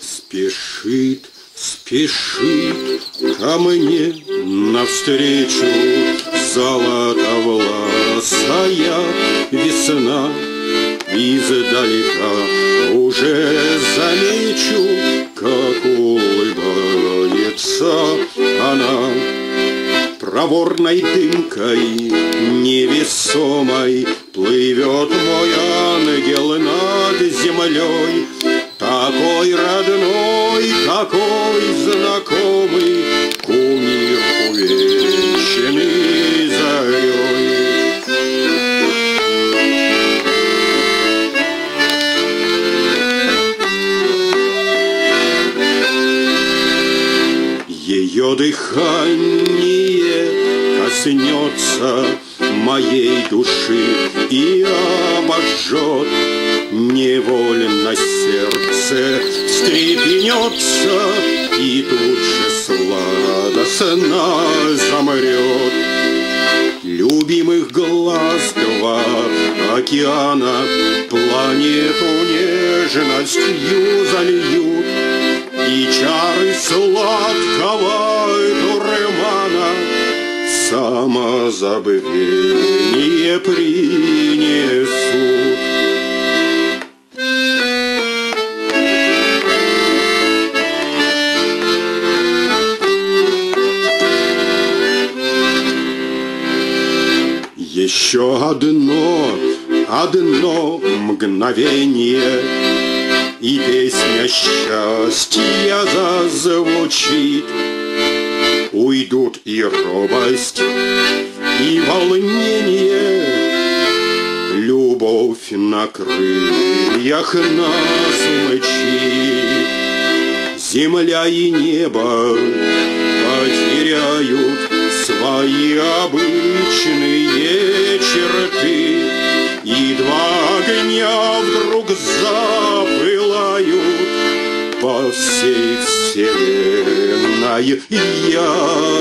Спешит, спешит ко мне навстречу Золотовласая весна. Издалека уже замечу, Проворной дымкой невесомой Плывет мой ангел над землей Такой родной, такой знакомый Кумир увенчанный зарей. Ее дыхание коснется моей души и обожжет Невольно сердце встрепенется И тут же сладостно замрет. Любимых глаз два океана Планету нежностью зальют И чары сладкого Самозабвение принесут Еще одно, одно мгновение И песня счастья зазвучит и робость, и волнение. Любовь на крыльях нас мчит Земля и небо потеряют свои обычные черты, И два огня вдруг запылают по всей вселенной. Я